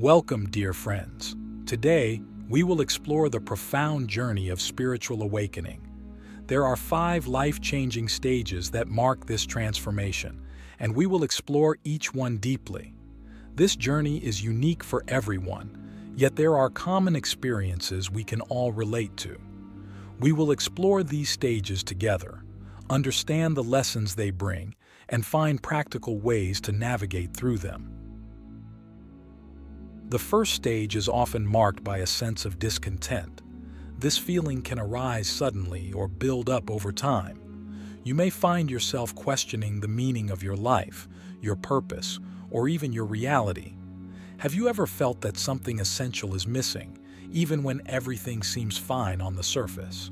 Welcome, dear friends. Today, we will explore the profound journey of spiritual awakening. There are five life-changing stages that mark this transformation, and we will explore each one deeply. This journey is unique for everyone, yet there are common experiences we can all relate to. We will explore these stages together, understand the lessons they bring, and find practical ways to navigate through them. The first stage is often marked by a sense of discontent. This feeling can arise suddenly or build up over time. You may find yourself questioning the meaning of your life, your purpose, or even your reality. Have you ever felt that something essential is missing, even when everything seems fine on the surface?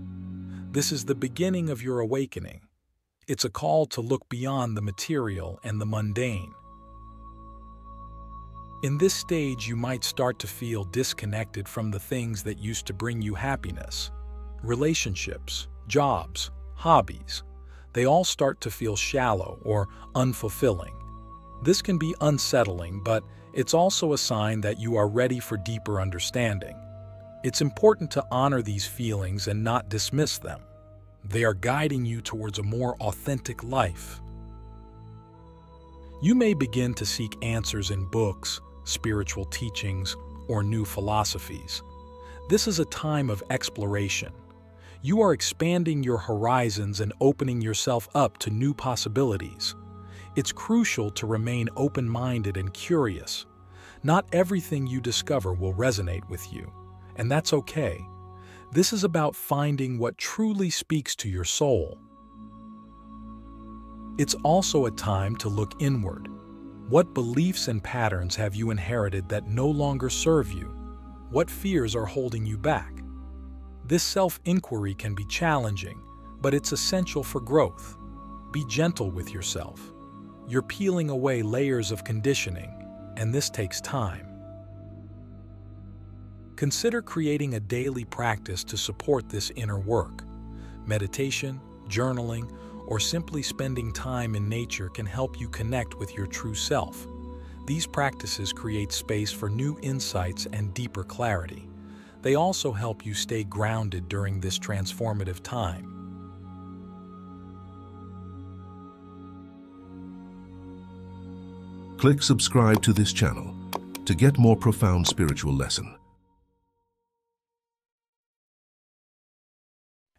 This is the beginning of your awakening. It's a call to look beyond the material and the mundane. In this stage, you might start to feel disconnected from the things that used to bring you happiness. Relationships, jobs, hobbies, they all start to feel shallow or unfulfilling. This can be unsettling, but it's also a sign that you are ready for deeper understanding. It's important to honor these feelings and not dismiss them. They are guiding you towards a more authentic life. You may begin to seek answers in books, spiritual teachings, or new philosophies. This is a time of exploration. You are expanding your horizons and opening yourself up to new possibilities. It's crucial to remain open-minded and curious. Not everything you discover will resonate with you, and that's okay. This is about finding what truly speaks to your soul. It's also a time to look inward what beliefs and patterns have you inherited that no longer serve you? What fears are holding you back? This self-inquiry can be challenging, but it's essential for growth. Be gentle with yourself. You're peeling away layers of conditioning, and this takes time. Consider creating a daily practice to support this inner work. Meditation, journaling, or simply spending time in nature can help you connect with your true self. These practices create space for new insights and deeper clarity. They also help you stay grounded during this transformative time. Click subscribe to this channel to get more profound spiritual lesson.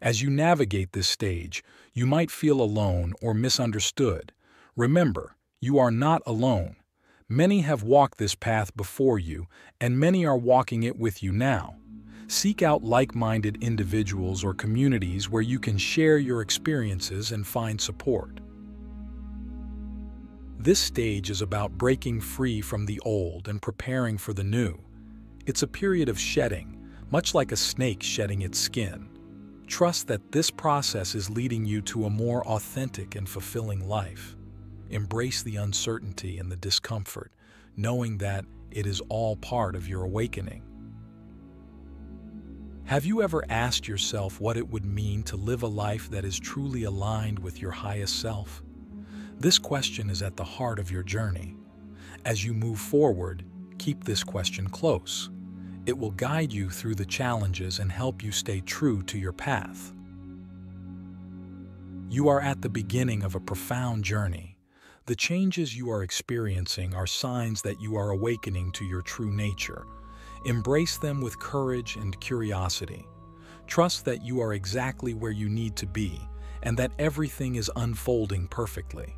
As you navigate this stage, you might feel alone or misunderstood. Remember, you are not alone. Many have walked this path before you, and many are walking it with you now. Seek out like-minded individuals or communities where you can share your experiences and find support. This stage is about breaking free from the old and preparing for the new. It's a period of shedding, much like a snake shedding its skin. Trust that this process is leading you to a more authentic and fulfilling life. Embrace the uncertainty and the discomfort, knowing that it is all part of your awakening. Have you ever asked yourself what it would mean to live a life that is truly aligned with your highest self? This question is at the heart of your journey. As you move forward, keep this question close. It will guide you through the challenges and help you stay true to your path. You are at the beginning of a profound journey. The changes you are experiencing are signs that you are awakening to your true nature. Embrace them with courage and curiosity. Trust that you are exactly where you need to be and that everything is unfolding perfectly.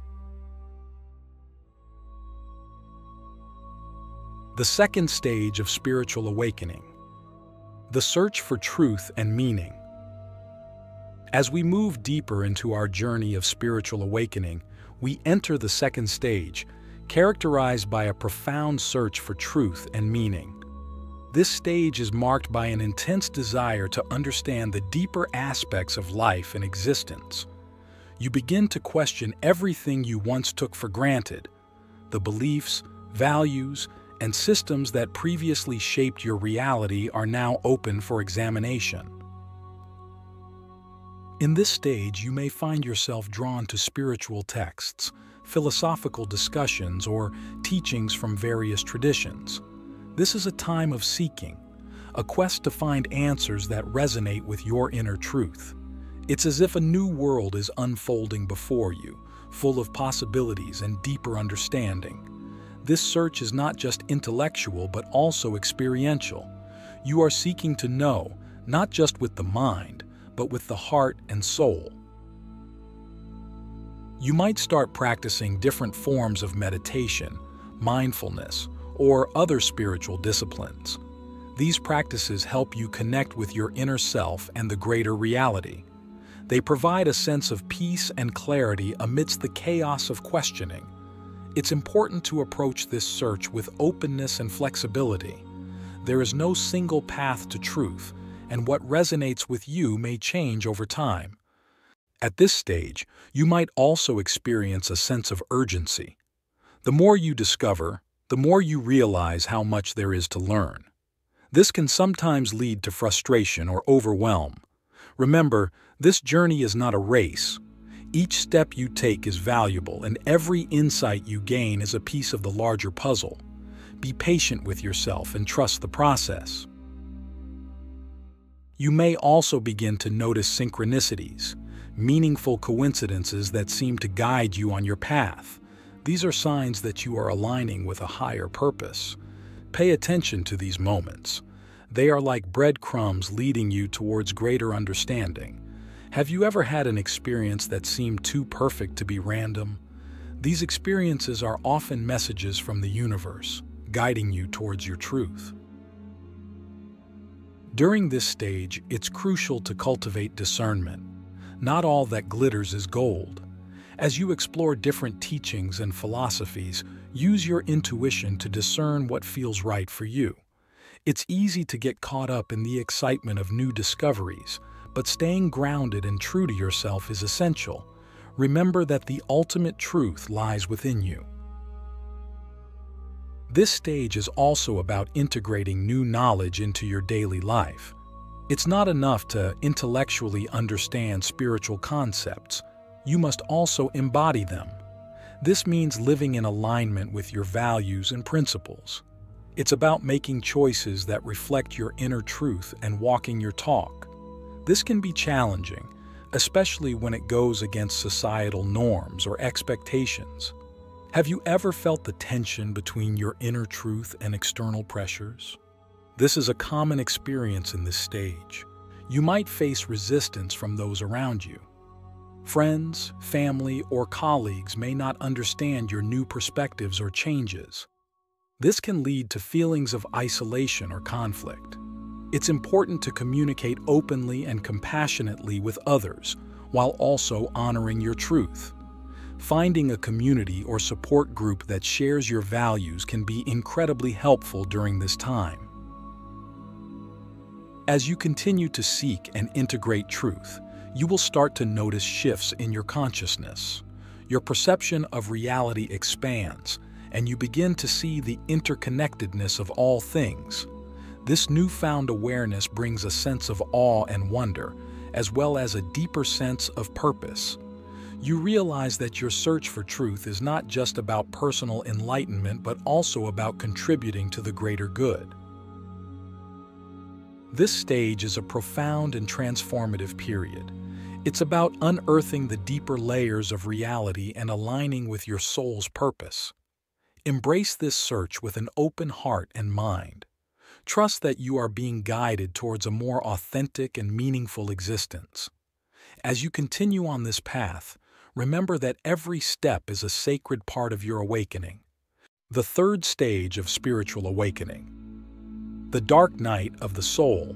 The second stage of spiritual awakening. The search for truth and meaning. As we move deeper into our journey of spiritual awakening, we enter the second stage, characterized by a profound search for truth and meaning. This stage is marked by an intense desire to understand the deeper aspects of life and existence. You begin to question everything you once took for granted, the beliefs, values, and systems that previously shaped your reality are now open for examination. In this stage, you may find yourself drawn to spiritual texts, philosophical discussions, or teachings from various traditions. This is a time of seeking, a quest to find answers that resonate with your inner truth. It's as if a new world is unfolding before you, full of possibilities and deeper understanding. This search is not just intellectual but also experiential. You are seeking to know, not just with the mind, but with the heart and soul. You might start practicing different forms of meditation, mindfulness, or other spiritual disciplines. These practices help you connect with your inner self and the greater reality. They provide a sense of peace and clarity amidst the chaos of questioning. It's important to approach this search with openness and flexibility. There is no single path to truth, and what resonates with you may change over time. At this stage, you might also experience a sense of urgency. The more you discover, the more you realize how much there is to learn. This can sometimes lead to frustration or overwhelm. Remember, this journey is not a race. Each step you take is valuable, and every insight you gain is a piece of the larger puzzle. Be patient with yourself and trust the process. You may also begin to notice synchronicities, meaningful coincidences that seem to guide you on your path. These are signs that you are aligning with a higher purpose. Pay attention to these moments. They are like breadcrumbs leading you towards greater understanding. Have you ever had an experience that seemed too perfect to be random? These experiences are often messages from the universe, guiding you towards your truth. During this stage, it's crucial to cultivate discernment. Not all that glitters is gold. As you explore different teachings and philosophies, use your intuition to discern what feels right for you. It's easy to get caught up in the excitement of new discoveries, but staying grounded and true to yourself is essential. Remember that the ultimate truth lies within you. This stage is also about integrating new knowledge into your daily life. It's not enough to intellectually understand spiritual concepts. You must also embody them. This means living in alignment with your values and principles. It's about making choices that reflect your inner truth and walking your talk. This can be challenging, especially when it goes against societal norms or expectations. Have you ever felt the tension between your inner truth and external pressures? This is a common experience in this stage. You might face resistance from those around you. Friends, family, or colleagues may not understand your new perspectives or changes. This can lead to feelings of isolation or conflict. It's important to communicate openly and compassionately with others while also honoring your truth. Finding a community or support group that shares your values can be incredibly helpful during this time. As you continue to seek and integrate truth, you will start to notice shifts in your consciousness. Your perception of reality expands, and you begin to see the interconnectedness of all things. This newfound awareness brings a sense of awe and wonder, as well as a deeper sense of purpose. You realize that your search for truth is not just about personal enlightenment but also about contributing to the greater good. This stage is a profound and transformative period. It's about unearthing the deeper layers of reality and aligning with your soul's purpose. Embrace this search with an open heart and mind. Trust that you are being guided towards a more authentic and meaningful existence. As you continue on this path, remember that every step is a sacred part of your awakening. The third stage of spiritual awakening the dark night of the soul.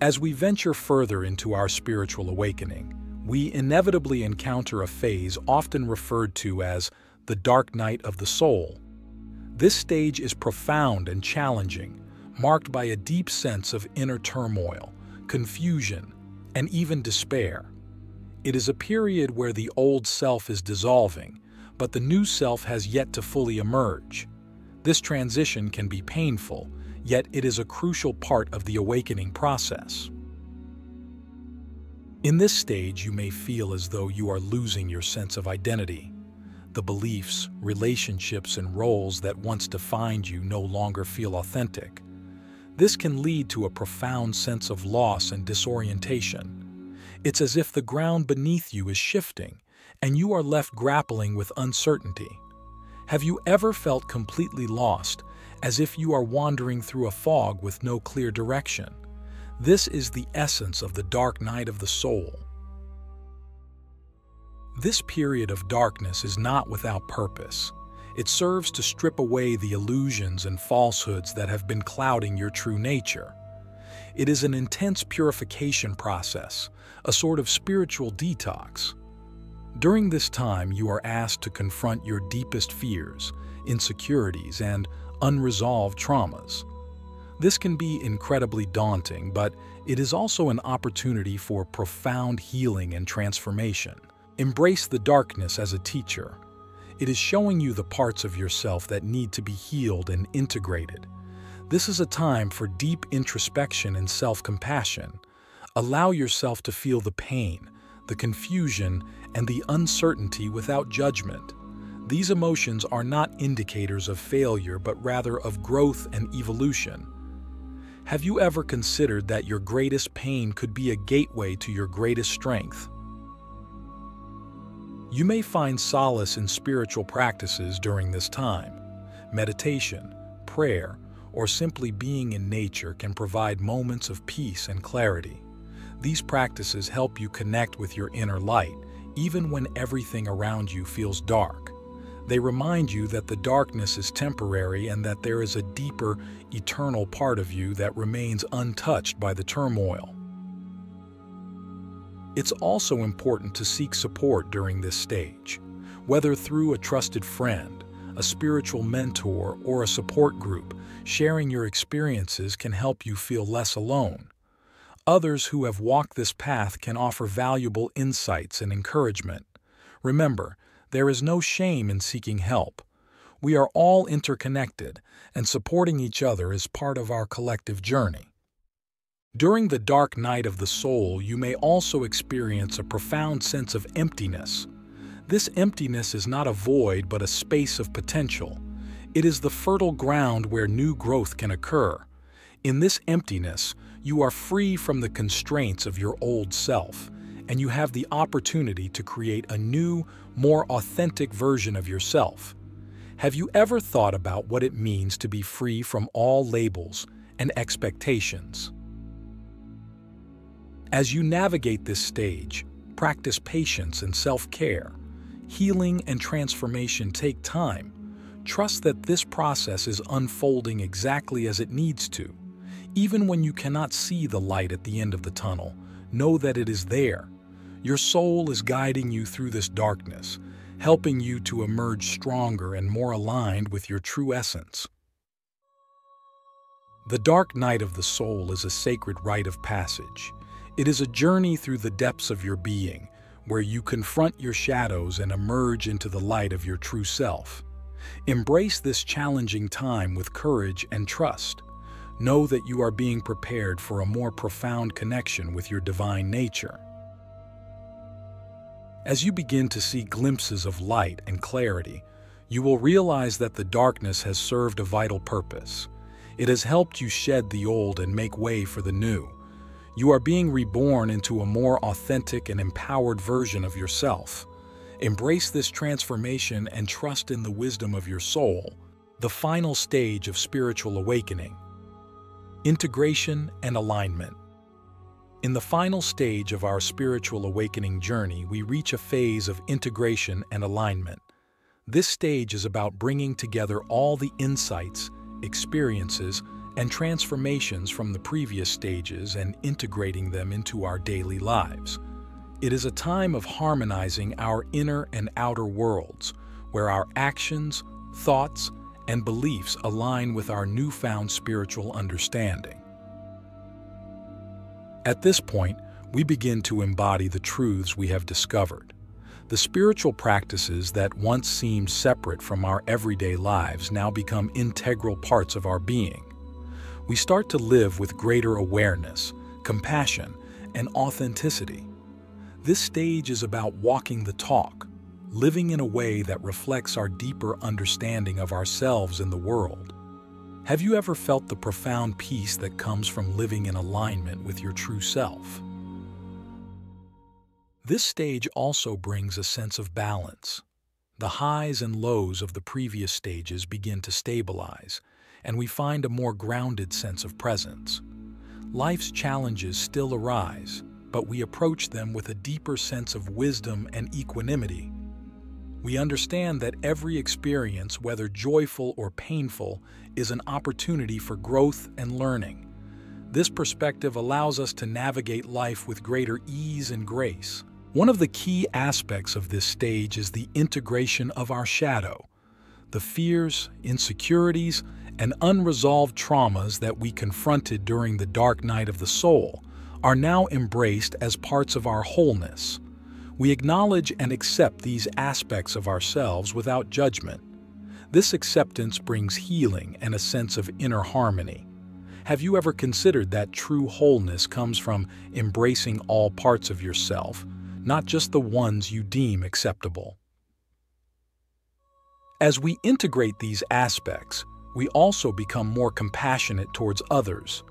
As we venture further into our spiritual awakening, we inevitably encounter a phase often referred to as the dark night of the soul. This stage is profound and challenging, marked by a deep sense of inner turmoil, confusion, and even despair. It is a period where the old self is dissolving, but the new self has yet to fully emerge. This transition can be painful, yet it is a crucial part of the awakening process. In this stage, you may feel as though you are losing your sense of identity. the beliefs, relationships, and roles that once defined you no longer feel authentic. This can lead to a profound sense of loss and disorientation. It's as if the ground beneath you is shifting, and you are left grappling with uncertainty. Have you ever felt completely lost, as if you are wandering through a fog with no clear direction? This is the essence of the dark night of the soul. This period of darkness is not without purpose. It serves to strip away the illusions and falsehoods that have been clouding your true nature. It is an intense purification process, a sort of spiritual detox. During this time, you are asked to confront your deepest fears, insecurities, and unresolved traumas. This can be incredibly daunting, but it is also an opportunity for profound healing and transformation. Embrace the darkness as a teacher. It is showing you the parts of yourself that need to be healed and integrated. This is a time for deep introspection and self-compassion. Allow yourself to feel the pain, the confusion, and the uncertainty without judgment. These emotions are not indicators of failure, but rather of growth and evolution. Have you ever considered that your greatest pain could be a gateway to your greatest strength? You may find solace in spiritual practices during this time. Meditation, prayer, or simply being in nature can provide moments of peace and clarity. These practices help you connect with your inner light, even when everything around you feels dark. They remind you that the darkness is temporary and that there is a deeper, eternal part of you that remains untouched by the turmoil. It's also important to seek support during this stage, whether through a trusted friend, a spiritual mentor, or a support group, sharing your experiences can help you feel less alone. Others who have walked this path can offer valuable insights and encouragement. Remember, there is no shame in seeking help. We are all interconnected, and supporting each other is part of our collective journey. During the dark night of the soul, you may also experience a profound sense of emptiness. This emptiness is not a void but a space of potential. It is the fertile ground where new growth can occur. In this emptiness, you are free from the constraints of your old self, and you have the opportunity to create a new, more authentic version of yourself. Have you ever thought about what it means to be free from all labels and expectations? As you navigate this stage, practice patience and self-care. Healing and transformation take time. Trust that this process is unfolding exactly as it needs to. Even when you cannot see the light at the end of the tunnel, know that it is there. Your soul is guiding you through this darkness, helping you to emerge stronger and more aligned with your true essence. The dark night of the soul is a sacred rite of passage. It is a journey through the depths of your being, where you confront your shadows and emerge into the light of your true self. Embrace this challenging time with courage and trust. Know that you are being prepared for a more profound connection with your divine nature. As you begin to see glimpses of light and clarity, you will realize that the darkness has served a vital purpose. It has helped you shed the old and make way for the new. You are being reborn into a more authentic and empowered version of yourself. Embrace this transformation and trust in the wisdom of your soul, the final stage of spiritual awakening. Integration and alignment. In the final stage of our spiritual awakening journey, we reach a phase of integration and alignment. This stage is about bringing together all the insights, experiences, and transformations from the previous stages and integrating them into our daily lives. It is a time of harmonizing our inner and outer worlds, where our actions, thoughts, and beliefs align with our newfound spiritual understanding. At this point, we begin to embody the truths we have discovered. The spiritual practices that once seemed separate from our everyday lives now become integral parts of our being. We start to live with greater awareness, compassion, and authenticity. This stage is about walking the talk, living in a way that reflects our deeper understanding of ourselves and the world. Have you ever felt the profound peace that comes from living in alignment with your true self? This stage also brings a sense of balance. The highs and lows of the previous stages begin to stabilize, and we find a more grounded sense of presence. Life's challenges still arise, but we approach them with a deeper sense of wisdom and equanimity. We understand that every experience, whether joyful or painful, is an opportunity for growth and learning. This perspective allows us to navigate life with greater ease and grace. One of the key aspects of this stage is the integration of our shadow. The fears, insecurities, and unresolved traumas that we confronted during the dark night of the soul are now embraced as parts of our wholeness. We acknowledge and accept these aspects of ourselves without judgment. This acceptance brings healing and a sense of inner harmony. Have you ever considered that true wholeness comes from embracing all parts of yourself, not just the ones you deem acceptable? As we integrate these aspects, we also become more compassionate towards others.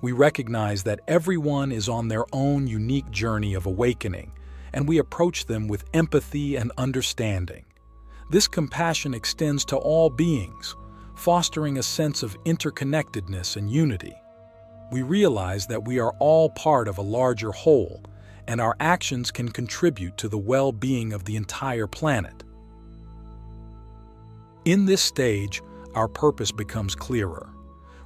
We recognize that everyone is on their own unique journey of awakening, and we approach them with empathy and understanding. This compassion extends to all beings, fostering a sense of interconnectedness and unity. We realize that we are all part of a larger whole, and our actions can contribute to the well-being of the entire planet. In this stage, our purpose becomes clearer.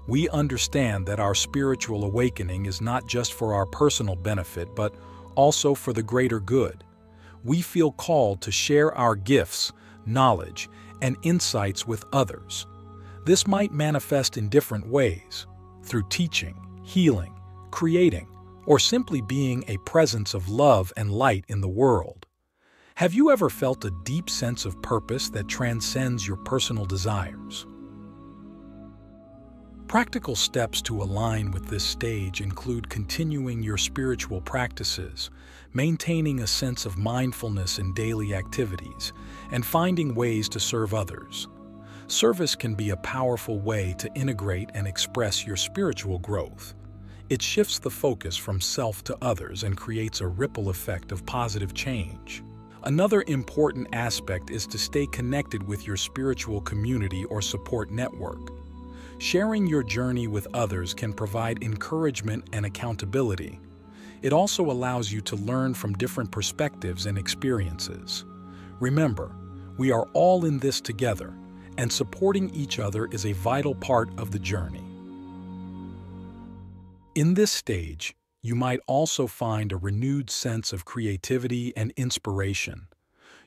We understand that our spiritual awakening is not just for our personal benefit, but also for the greater good. We feel called to share our gifts, knowledge, and insights with others. This might manifest in different ways, through teaching, healing, creating, or simply being a presence of love and light in the world. Have you ever felt a deep sense of purpose that transcends your personal desires? Practical steps to align with this stage include continuing your spiritual practices, maintaining a sense of mindfulness in daily activities, and finding ways to serve others. Service can be a powerful way to integrate and express your spiritual growth. It shifts the focus from self to others and creates a ripple effect of positive change. Another important aspect is to stay connected with your spiritual community or support network. Sharing your journey with others can provide encouragement and accountability. It also allows you to learn from different perspectives and experiences. Remember, we are all in this together, and supporting each other is a vital part of the journey. In this stage, you might also find a renewed sense of creativity and inspiration.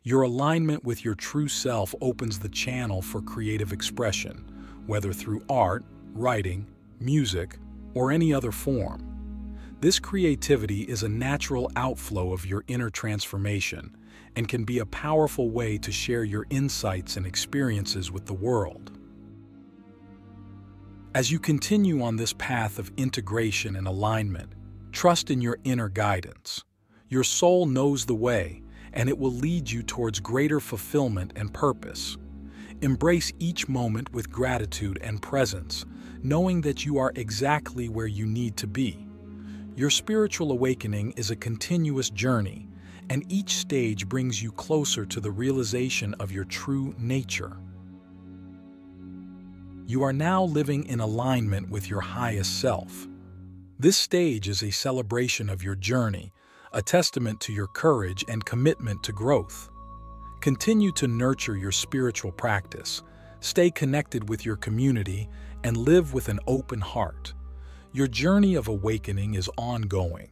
Your alignment with your true self opens the channel for creative expression, whether through art, writing, music, or any other form. This creativity is a natural outflow of your inner transformation and can be a powerful way to share your insights and experiences with the world. As you continue on this path of integration and alignment, trust in your inner guidance. Your soul knows the way, and it will lead you towards greater fulfillment and purpose. Embrace each moment with gratitude and presence, knowing that you are exactly where you need to be. Your spiritual awakening is a continuous journey, and each stage brings you closer to the realization of your true nature. You are now living in alignment with your highest self. This stage is a celebration of your journey, a testament to your courage and commitment to growth. Continue to nurture your spiritual practice, stay connected with your community, and live with an open heart. Your journey of awakening is ongoing,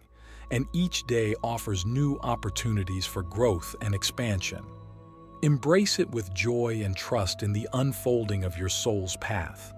and each day offers new opportunities for growth and expansion. Embrace it with joy and trust in the unfolding of your soul's path.